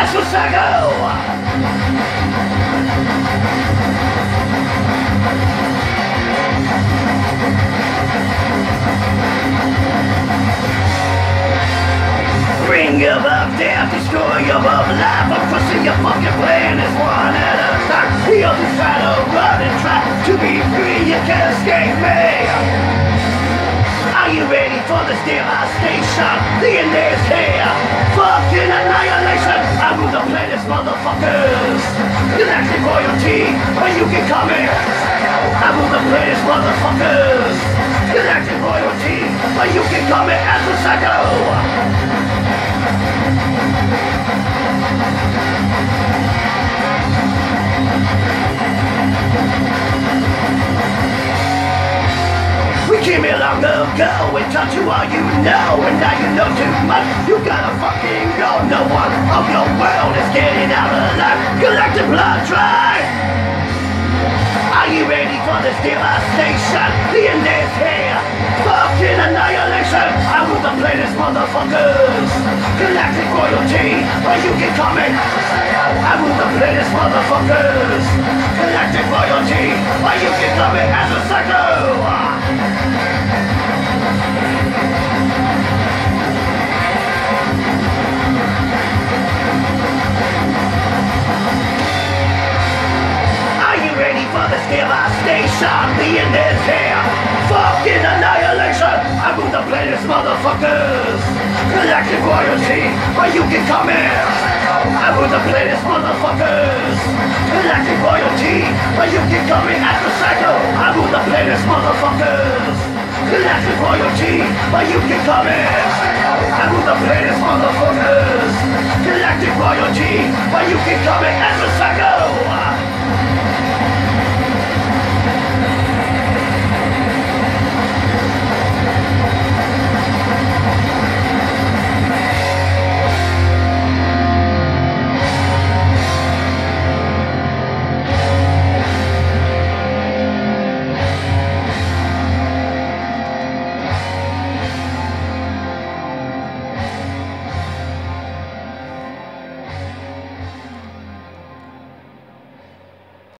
Bring you up, death, destroy up, life, I'm crushing your fucking plan is one at a time. The other side of run and try to be free, you can't escape me. Are you ready for this devastation? The end is here. You can come here. I rule the planet, motherfuckers. Galactic royalty, but you can come here as a psycho. We came here long ago and taught you all you know And now you know too much, you gotta fucking go No one of your world is getting out alive Galactic blood drive Are you ready for this devastation? The end is here. Fucking annihilation. I rule the planet, motherfuckers. Galactic royalty, where you can come in I rule the planet, motherfuckers planet, motherfuckers. Galactic royalty, where you can come here. I rule the planet, motherfuckers. Galactic royalty, where you can come in as a psycho. I rule the planet, motherfuckers. Galactic royalty, where you can come in. I rule the planet, motherfuckers. Galactic royalty, where you can come in as a